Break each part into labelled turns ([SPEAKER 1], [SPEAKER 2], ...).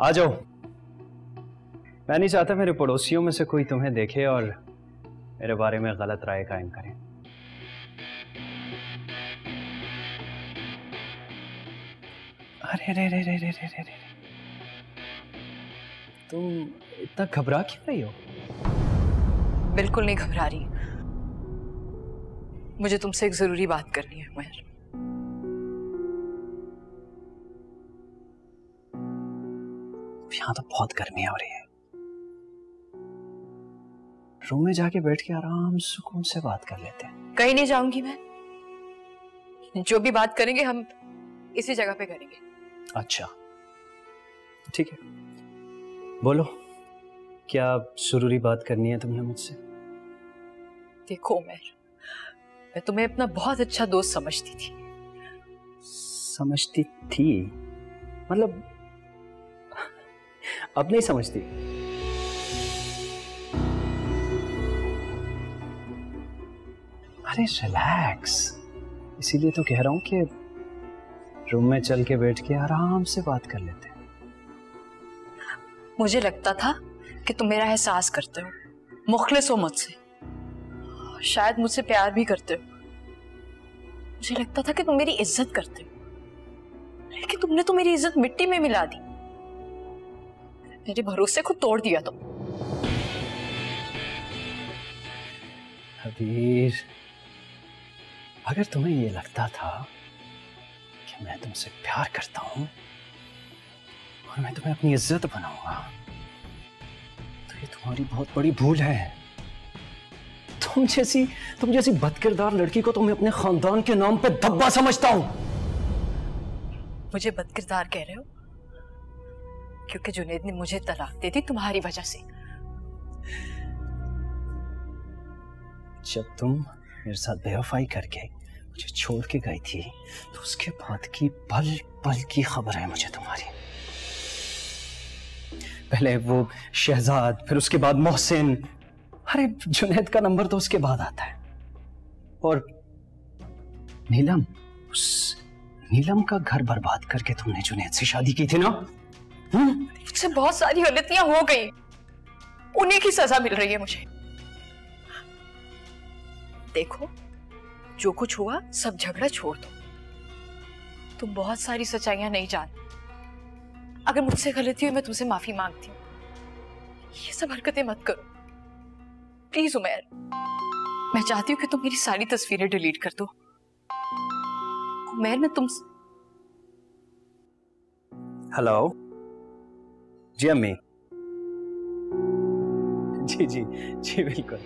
[SPEAKER 1] आ जाओ। मैं नहीं चाहता मेरे पड़ोसियों में से कोई तुम्हें देखे और मेरे बारे में गलत राय कायम करे। अरे रे रे रे रे रे रे रे तुम इतना घबरा क्यों रही हो?
[SPEAKER 2] बिल्कुल नहीं घबरा रही। मुझे तुमसे एक ज़रूरी बात करनी है महर
[SPEAKER 1] यहाँ तो बहुत गर्मी हो रही है। रूम में जाके बैठ के आराम सुकून से बात कर लेते हैं।
[SPEAKER 2] कहीं नहीं जाऊँगी मैं। जो भी बात करेंगे हम इसी जगह पे करेंगे।
[SPEAKER 1] अच्छा। ठीक है। बोलो क्या ज़रूरी बात करनी है तुमने मुझसे?
[SPEAKER 2] देखो मैं मैं तुम्हें अपना बहुत अच्छा दोस्त समझती थी।
[SPEAKER 1] समझती थी? मतलब अब नहीं समझती। अरे, रिलैक्स। इसीलिए तो कह रहा हूँ कि रूम में चल के बैठ के आराम से बात कर लेते हैं।
[SPEAKER 2] मुझे लगता था कि तुम मेरा एहसास करते हो। मुखलिस हो मुझसे। शायद मुझसे प्यार भी करते हो। मुझे लगता था कि तुम मेरी इज़्ज़त करते हो। लेकिन तुमने तो मेरी इज़्ज़त मिट्टी में मिला दी। मेरे भरोसे को तोड़ दिया तुम।
[SPEAKER 1] हबीर अगर तुम्हें ये लगता था कि मैं तुमसे प्यार करता हूँ और मैं तुम्हें अपनी इज़्ज़त बनाऊँगा तो ये तुम्हारी बहुत बड़ी भूल है। तुम जैसी तुम जैसी बदकिरदार लड़की को तो मैं अपने खानदान के नाम पे धब्बा समझता हूँ।
[SPEAKER 2] मुझे बदकिरदार कह रहे हो? क्योंकि जुनेद ने मुझे तलाक दे दी तुम्हारी वजह से।
[SPEAKER 1] जब तुम मेरे साथ बेवफाई करके मुझे छोड़ के गई थी तो उसके बाद की पल पल की खबर है मुझे तुम्हारी। पहले वो शहजाद, फिर उसके बाद मोहसिन। अरे, जुनेद का नंबर तो उसके बाद आता है। और नीलम, उस नीलम का घर बर्बाद करके तुमने जुनेद से शादी की थी ना?
[SPEAKER 2] मुझसे बहुत सारी गलतियाँ हो गई। उन्हीं की सजा मिल रही है मुझे। देखो, जो कुछ हुआ, सब झगड़ा छोड़ दो। तुम बहुत सारी सच्चाइयाँ नहीं जान। अगर मुझसे गलती हुई, मैं तुमसे माफ़ी मांगती हूँ। ये सब हरकतें मत करो। प्लीज़, उमेर। मैं चाहती हूँ कि तुम मेरी सारी तस्वीरें डिलीट कर दो। उमेर, मैं तुम
[SPEAKER 1] हेलो जी अम्मी। जी जी। जी बिल्कुल।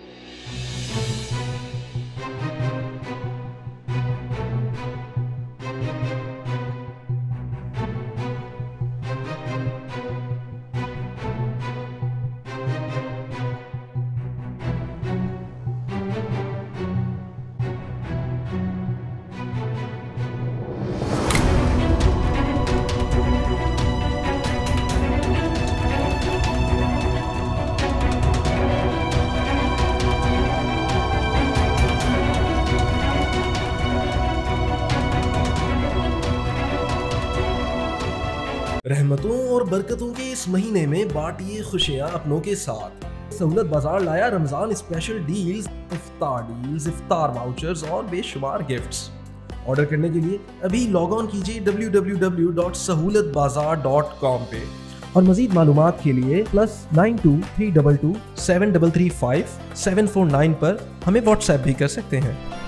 [SPEAKER 3] रहमतों और बरकतों के इस महीने में बांटिए खुशियाँ अपनों के साथ। सहूलत बाज़ार लाया रमज़ान स्पेशल डील्स इफ्तार डील्स इफ्तार वाउचर्स और बेशुमार गिफ्ट्स ऑर्डर करने के लिए अभी लॉग ऑन कीजिए www.sahulatbazar.com पे। और मजीद मालूम के लिए plus nine two three double two seven double three five seven four nine पर हमें व्हाट्सएप भी कर सकते हैं।